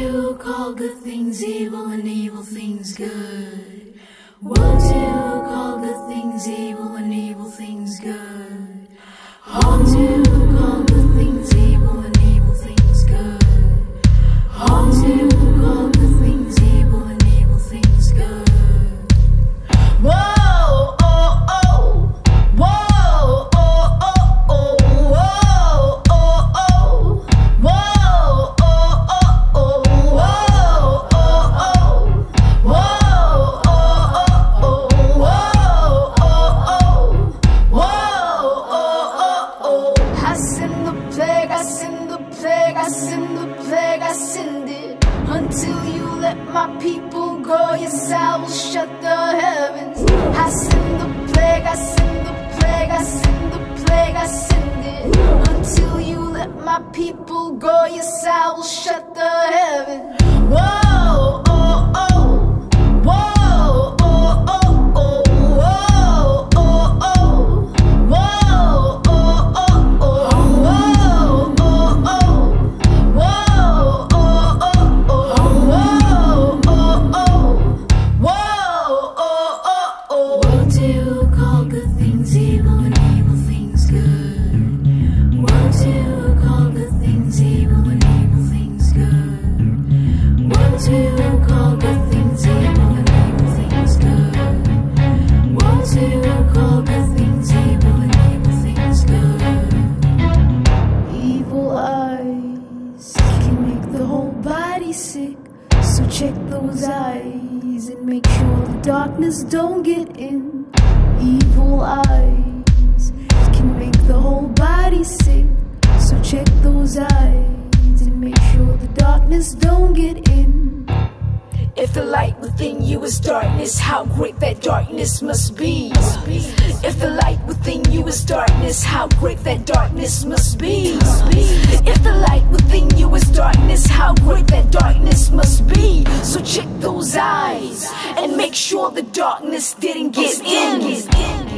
to call good things evil and evil things good. Woe to call I send the plague, I send the plague, I send it. Until you let my people go, yes, I will shut the heavens. I send the plague, I send the plague, I send the plague, I send it. Until you let my people go, yes, I will shut sick. So check those eyes and make sure the darkness don't get in. Evil eyes can make the whole body sick. So check those eyes and make sure the darkness don't get in. If the light within you is darkness, how great that darkness must be. If the light within you is darkness, how great that darkness must be. If the light within you is darkness, how sure the darkness didn't get in.